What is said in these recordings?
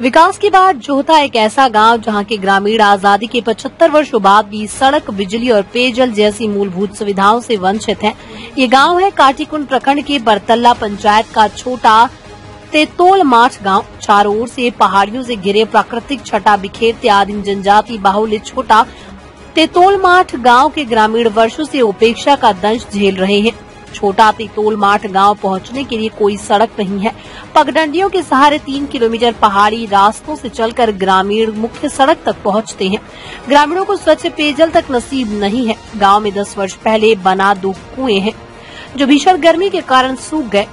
विकास के बाद जोहता एक ऐसा गाँव जहाँ के ग्रामीण आज़ादी के 75 वर्षों बाद भी सड़क, बिजली और पेयजल जैसी मूलभूत सुविधाओं से वंचित है। ये गाँव है काटीकुंड प्रखंड के बरतल्ला पंचायत का छोटा तेतोल माठ गाँव। चारों ओर से पहाड़ियों से घिरे प्राकृतिक छटा बिखेरते आदिम जनजाति बाहुल्य छोटा तेतोल माठ गाँव के ग्रामीण वर्षों से उपेक्षा का दंश झेल रहे हैं। छोटा तितोल माठ गाँव पहुँचने के लिए कोई सड़क नहीं है। पगडंडियों के सहारे तीन किलोमीटर पहाड़ी रास्तों से चलकर ग्रामीण मुख्य सड़क तक पहुँचते हैं। ग्रामीणों को स्वच्छ पेयजल तक नसीब नहीं है। गाँव में दस वर्ष पहले बना दो कुएँ हैं। जो भीषण गर्मी के कारण सूख गए।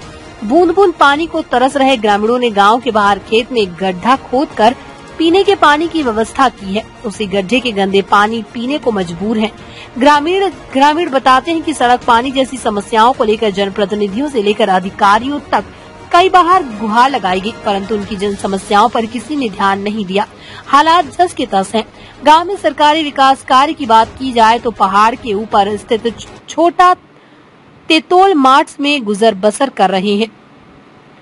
बूंद बूंद पानी को तरस रहे ग्रामीणों ने गाँव के बाहर खेत में गड्ढा खोद कर पीने के पानी की व्यवस्था की है उसी गड्ढे के गंदे पानी पीने को मजबूर हैं। ग्रामीण ग्रामीण बताते हैं कि सड़क पानी जैसी समस्याओं को लेकर जनप्रतिनिधियों से लेकर अधिकारियों तक कई बार गुहार लगाई गई, परंतु उनकी जन समस्याओं पर किसी ने ध्यान नहीं दिया, हालात जस के तस हैं। गाँव में सरकारी विकास कार्य की बात की जाए तो पहाड़ के ऊपर स्थित छोटा तेतोल मार्ट्स में गुजर बसर कर रहे हैं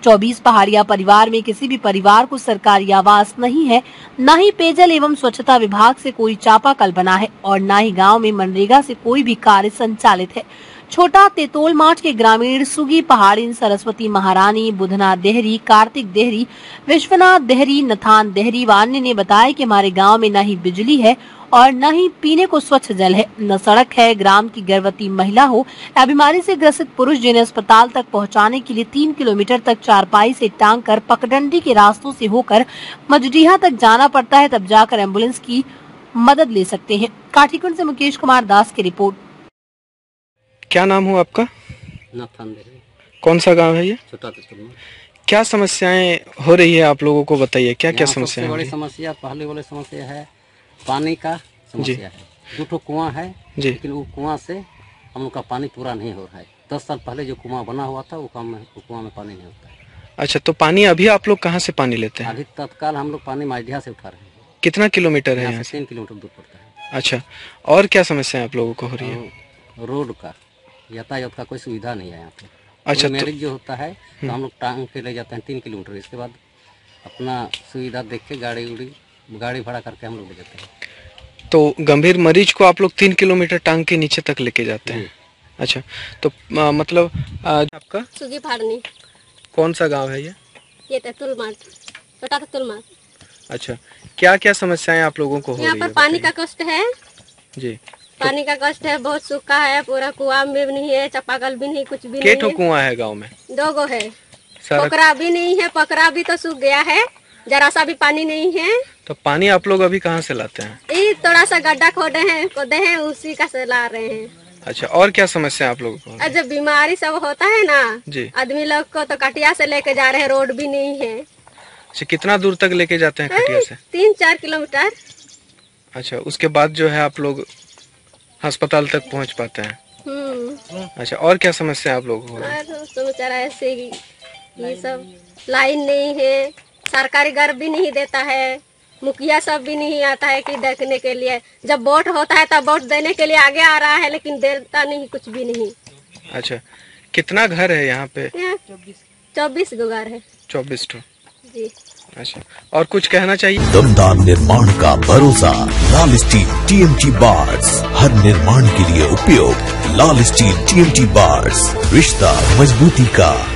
चौबीस पहाड़िया परिवार में किसी भी परिवार को सरकारी आवास नहीं है, न ही पेयजल एवं स्वच्छता विभाग से कोई चापाकल बना है और न ही गाँव में मनरेगा से कोई भी कार्य संचालित है। छोटा तेतोल माठ के ग्रामीण सुगी पहाड़ी सरस्वती महारानी, बुधना देहरी, कार्तिक देहरी, विश्वनाथ देहरी, नथान देहरी व अन्य ने बताया कि हमारे गाँव में न ही बिजली है और न ही पीने को स्वच्छ जल है। न सड़क है, ग्राम की गर्भवती महिला हो या बीमारी से ग्रसित पुरुष जिन्हें अस्पताल तक पहुँचाने के लिए तीन किलोमीटर तक चारपाई से टांग कर पकडंडी के रास्तों से होकर मजडीहा तक जाना पड़ता है, तब जाकर एंबुलेंस की मदद ले सकते हैं। काठीकुंड से मुकेश कुमार दास की रिपोर्ट। क्या नाम हो आपका? कौन सा गाँव है ये? छोटा क्या समस्याएँ हो रही है आप लोगों को बताइए? क्या क्या समस्या हो बड़ी समस्या पहले वाली समस्या है पानी का समस्या है। दो कुआँ है जी। लेकिन वो कुआँ से हम लोग का पानी पूरा नहीं हो रहा है। दस साल पहले जो कुआँ बना हुआ था वो काम में वो कुआँ में पानी नहीं होता है। अच्छा तो पानी अभी आप लोग कहाँ से पानी लेते हैं? अभी तत्काल हम लोग पानी माइडिया से उठा रहे हैं। कितना किलोमीटर है यहाँ से तीन किलोमीटर दूर पड़ता है। अच्छा और क्या समस्याएँ आप लोगों को हो रही है? रोड का। यातायात का कोई सुविधा नहीं है यहाँ पे। अच्छा तो मैरिज जो होता है तो हम लोग टांग के ले जाते हैं तीन किलोमीटर। इसके बाद अपना सुविधा देख के गाड़ी उड़ी गाड़ी भाड़ा करके हम लोग ले जाते हैं। तो गंभीर मरीज़ को आप लोग तीन किलोमीटर टांग के नीचे तक लेके जाते हैं? अच्छा तो आ, मतलब आ, आपका? सुगी फाड़नी। कौन सा गाँव है ये? ये छोटा तेतुल मार्ट अच्छा क्या क्या समस्याएँ आप लोगों को हो यहाँ पर पानी का कष्ट है। जी। पानी का कष्ट है बहुत सूखा है पूरा कुआँ में भी नहीं है चापाकल भी नहीं कुछ भी नहीं कुआँ है गाँव में? दो गो है पोखरा भी नहीं है पकड़ा भी तो सूख गया है जरा सा भी पानी नहीं है। तो पानी आप लोग अभी कहाँ से लाते हैं? ये थोड़ा सा गड्ढा खोदे हैं खोदे हैं उसी का से ला रहे हैं। अच्छा और क्या समस्या आप लोगों को? जब बीमारी सब होता है ना जी। आदमी लोग को तो कटिया से लेके जा रहे हैं रोड भी नहीं है? अच्छा कितना दूर तक लेके जाते हैं खटिया से? तीन चार किलोमीटर। अच्छा उसके बाद जो है आप लोग अस्पताल तक पहुँच पाते हैं। हम्म। अच्छा और क्या समस्या आप लोगों को? और समाचार ऐसे ही ये सब लाइन नहीं है सरकारी घर भी नहीं देता है मुखिया सब भी नहीं आता है कि देखने के लिए। जब वोट होता है तब वोट देने के लिए आगे आ रहा है लेकिन देता नहीं कुछ भी नहीं। अच्छा कितना घर है यहाँ पे? चौबीस गो घर है। चौबीस ठो। जी। अच्छा और कुछ कहना चाहिए? दमदार निर्माण का भरोसा Lal steel T M T bars. हर निर्माण के लिए उपयोग Lal steel T M T bars. रिश्ता मजबूती का।